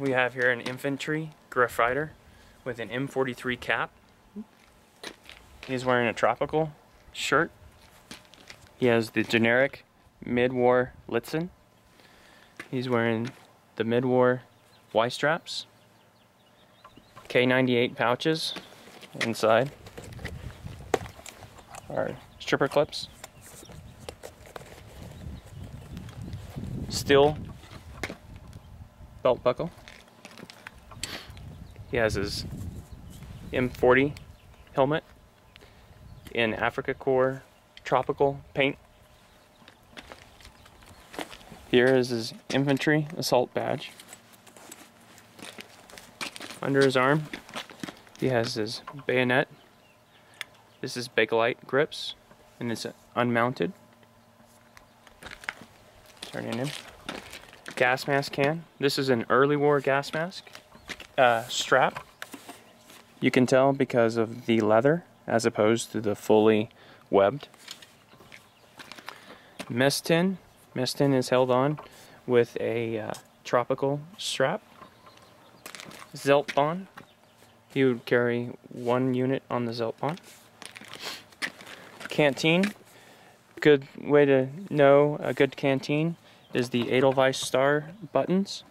we have here an infantry Gefreiter with an M43 cap. He's wearing a tropical shirt. He has the generic mid-war Litzen. He's wearing the mid-war Y straps. K98 pouches inside. Our stripper clips. Steel belt buckle. He has his M40 helmet in Afrika Korps tropical paint. Here is his infantry assault badge. Under his arm, he has his bayonet. This is Bakelite grips, and it's unmounted. Turning in. gas mask can. This is an early war gas mask uh, strap. You can tell because of the leather as opposed to the fully webbed. Mess tin. Mess tin is held on with a uh, tropical strap. Zeltbahn. You would carry one unit on the Zeltbahn. Canteen. Good way to know a good canteen is the Edelweiss star buttons.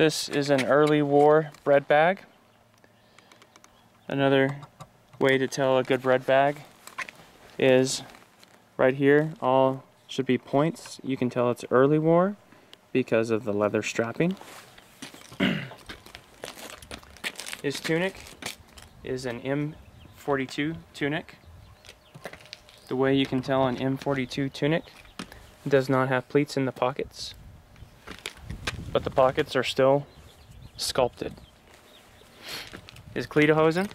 This is an early war bread bag. Another way to tell a good bread bag is right here, all should be points. You can tell it's early war because of the leather strapping. His tunic is an M42 tunic. The way you can tell an M42 tunic does not have pleats in the pockets, but the pockets are still sculpted. His Lederhosen,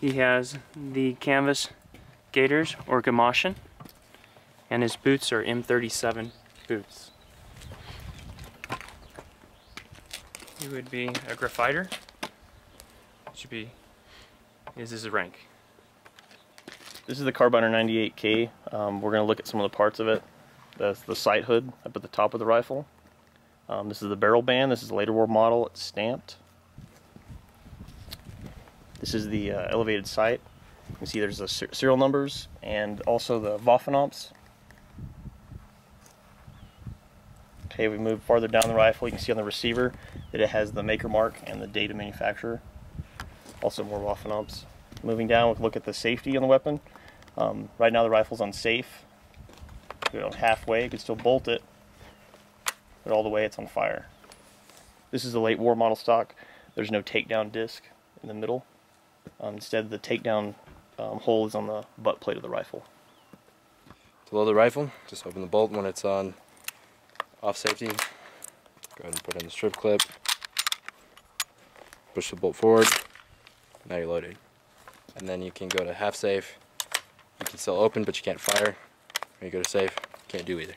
he has the canvas gaiters or Gamaschen, and his boots are M37 boots. He would be a Gefreiter. Should be, is his rank. This is the Karabiner 98K. Um, we're going to look at some of the parts of it. That's the sight hood up at the top of the rifle. Um, this is the barrel band. This is a later war model. It's stamped. This is the uh, elevated sight. You can see there's the ser serial numbers and also the Waffenamts. Okay, we move farther down the rifle. You can see on the receiver that it has the maker mark and the date of manufacturer. Also more Waffenamts. Moving down, we'll look at the safety on the weapon. Um, right now the rifle's unsafe. You know, halfway, you can still bolt it, all the way it's on fire. This is a late war model stock. There's no takedown disc in the middle. Um, instead, the takedown um, hole is on the butt plate of the rifle. To load the rifle, just open the bolt when it's on off safety. Go ahead and put in the strip clip. Push the bolt forward. Now you're loaded. And then you can go to half safe you can still open, but you can't fire. When you go to safe, can't do either.